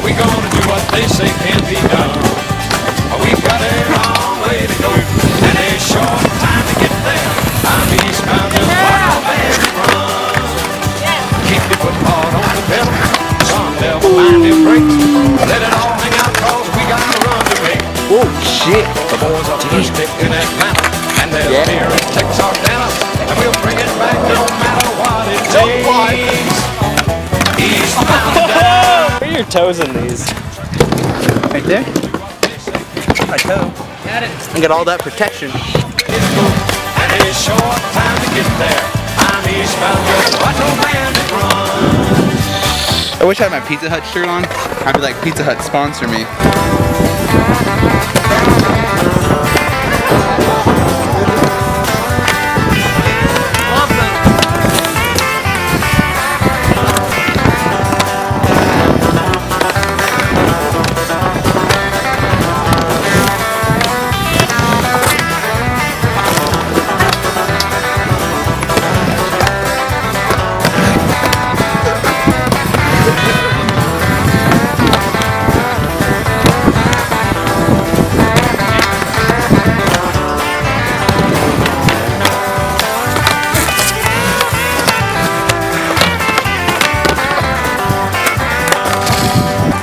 what they say can be done. We've got a long way to go and a short time to get there. I'm eastbound and far man run. Keep your foot hard on the pedal. Some never mind your brakes. Let it all hang out cause we got a run to make. Oh shit! The boys are first toes in these? Right there. My toe. I got all that protection. And a short time to get there. I'm eastbound, watch no. I wish I had my Pizza Hut shirt on. I'd be like, Pizza Hut, sponsor me.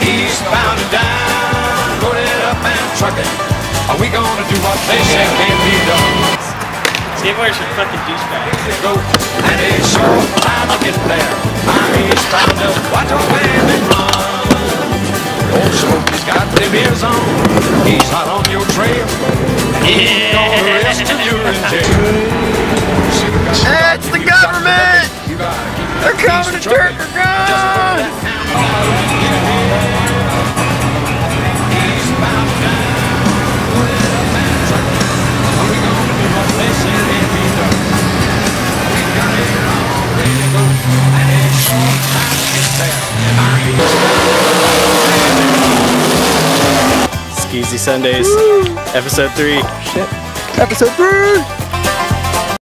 Eastbound and down, load it up and truck it. Are we gonna do what they say can't be done? Skateboarders are fucking douchebags. To go and a short time to get there. I'm eastbound, just watch no bandit run. Old Smokey's got them ears on. He's hot on your trail. He's gonna arrest you, you're in jail. It's the government! You got it. They're coming to jerk your Skeezy Sundays, episode 3. Episode 3!